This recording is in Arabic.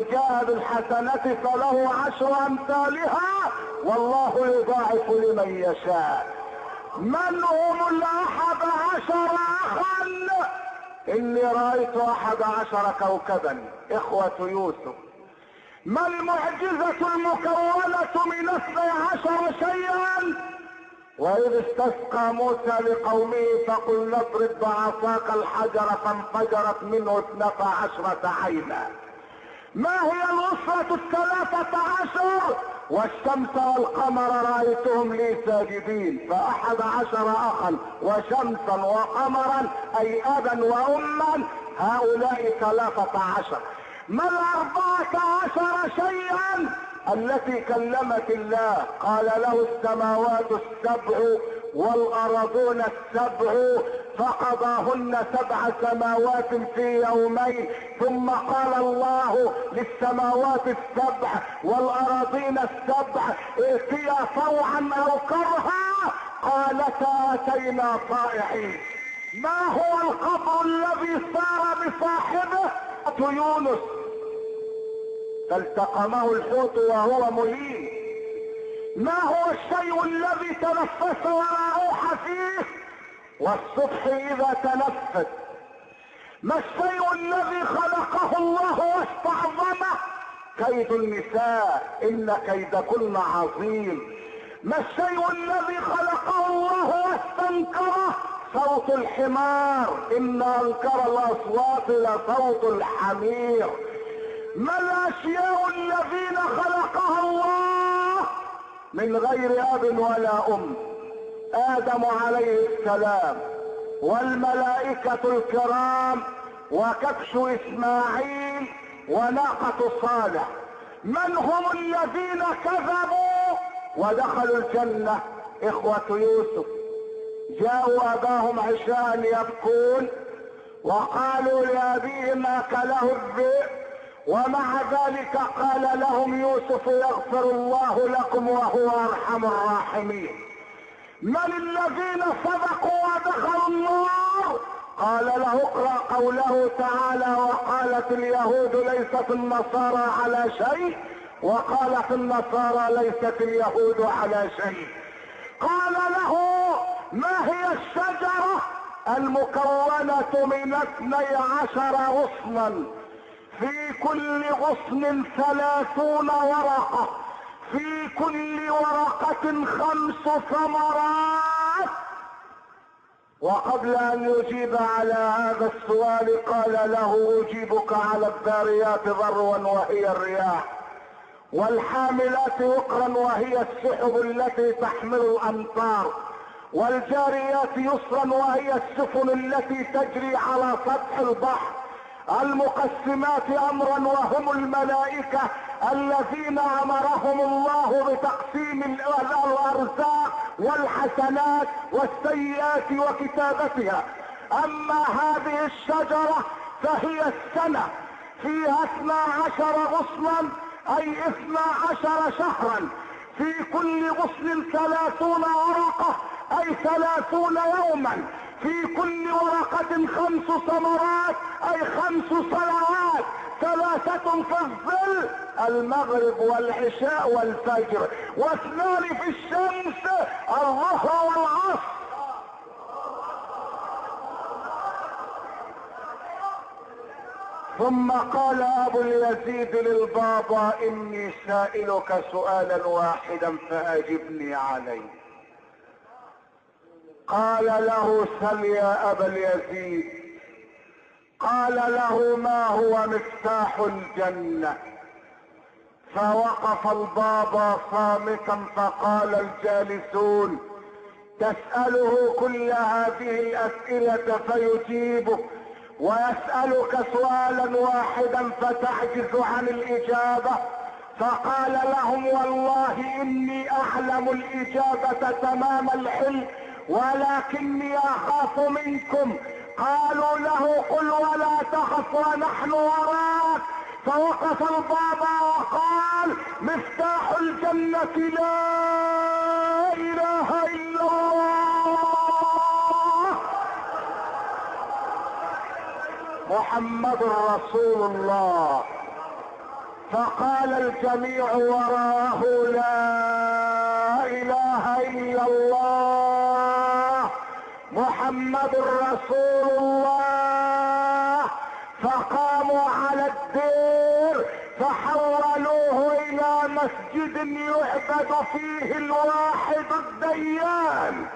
جاء بالحسنة فله عشر أمثالها والله يضاعف لمن يشاء. من هم الأحد عشر اخا؟ إني رأيت أحد عشر كوكبا إخوة يوسف. ما المعجزة المكونة من اثني عشر شيئا؟ وإذ استسقى موسى لقومه فقل نضرب بعصاك الحجر فانفجرت منه اثنتا عشرة عينا. ما هي الأسرة الثلاثة عشر؟ والشمس والقمر رأيتهم لي ساجدين فأحد عشر أخا وشمسا وقمرا أي أبا وأما هؤلاء ثلاثة عشر. ما الأربعة عشر شيئا؟ التي كلمت الله قال له السماوات السبع والأرضون السبع فقضاهن سبع سماوات في يومين ثم قال الله للسماوات السبع والأراضين السبع ائتيا طوعا أو كرها قالتا أتينا طائعين. ما هو القبر الذي صار بصاحبه؟ يونس. فالتقمه الحوت وهو مهين. ما هو الشيء الذي تنفس ولا روح فيه؟ والصبح إذا تنفس ما الشيء الذي خلقه الله واستعظمه؟ كيد النساء. إن كيدكن عظيم. ما الشيء الذي خلقه الله واستنكره؟ صوت الحمار. إن أنكر الأصوات لصوت الحمير. ما الأشياء الذين خلقها الله؟ من غير أب ولا أم. آدم عليه السلام والملائكة الكرام وكبش إسماعيل وناقة صالح. من هم الذين كذبوا؟ ودخلوا الجنة إخوة يوسف. جاءوا أباهم عشاء يبكون وقالوا لابيهم اكله الذئب. ومع ذلك قال لهم يوسف يغفر الله لكم وهو أرحم الراحمين. من الذين سبقوا ودخلوا النار؟ قال له اقرأ قوله تعالى وقالت اليهود ليست النصارى على شيء وقالت النصارى ليست اليهود على شيء. قال له ما هي الشجرة؟ المكونة من اثني عشر غصنا في كل غصن ثلاثون ورقة. في كل ورقة خمس ثمرات. وقبل أن يجيب على هذا السؤال قال له أجيبك على الذاريات ذروا وهي الرياح. والحاملات وقرا وهي السحب التي تحمل الأمطار. والجاريات يسرا وهي السفن التي تجري على سطح البحر. المقسمات أمرا وهم الملائكة الذين أمرهم الله بتقسيم الأرزاق والحسنات والسيئات وكتابتها. أما هذه الشجرة فهي السنة فيها اثنا عشر غصنا أي اثنا عشر شهرا. في كل غصن ثلاثون ورقة أي ثلاثون يوما. في كل ورقة خمس ثمرات أي خمس صلوات. ثلاثة في الظل المغرب والعشاء والفجر. واثنان في الشمس الظهر والعصر. ثم قال أبو اليزيد للبابا إني سائلك سؤالا واحدا فأجبني عليه قال له سل يا ابا اليزيد. قال له ما هو مفتاح الجنة؟ فوقف البابا صامتا فقال الجالسون تسأله كل هذه الأسئلة فيجيبك ويسألك سؤالا واحدا فتعجز عن الإجابة. فقال لهم والله إني أعلم الإجابة تمام الحلم ولكني أخاف منكم. قالوا له قل ولا تخف ونحن وراك. فوقف البابا وقال مفتاح الجنة لا إله إلا الله. محمد رسول الله. فقال الجميع وراه لا إله إلا الله. محمد رسول الله. فقاموا على الدير فحولوه إلى مسجد يعبد فيه الواحد الديان.